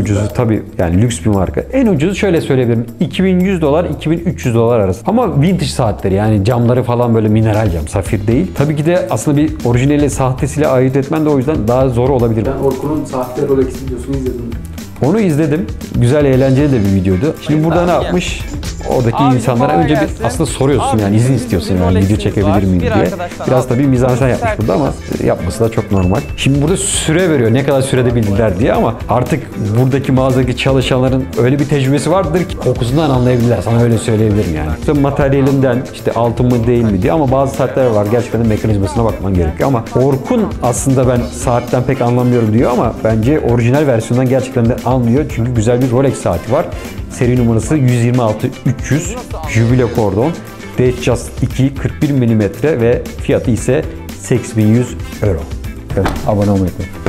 ucuzu tabii yani lüks bir marka. En ucuzu şöyle söyleyebilirim. 2100 dolar 2300 dolar arası. Ama vintage saatleri yani camları falan böyle mineral cam, safir değil. Tabii ki de aslında bir orijinaliyle sahtesiyle ayırt etmen de o yüzden daha zor olabilir. Ben Orkun'un sahte Rolex videosunu izledim. Onu izledim. Güzel eğlenceli de bir videoydu. Şimdi burada ne yapmış? Oradaki Abi, insanlara önce bir gelsin. aslında soruyorsun Abi, yani izin istiyorsun yani video çekebilir miyim diye. Biraz tabii mizansen yapmış burada ama yapması da çok normal. Şimdi burada süre veriyor. Ne kadar sürede bildiler diye ama artık buradaki mağazadaki çalışanların öyle bir tecrübesi vardır ki kokusundan anlayabilirler. Sana öyle söyleyebilirim yani. İşte materyalinden işte altın mı değil mi diye ama bazı saatler var. Gerçekten de mekanizmasına bakman gerekiyor ama Orkun aslında ben saatten pek anlamıyorum diyor ama bence orijinal versiyondan gerçekten de anlıyor. Çünkü güzel bir Rolex saati var. Seri numarası 126 300 jubile kordon. Datejust 2 41 mm ve fiyatı ise 8100 euro. Evet, abone olmayı unutmayın.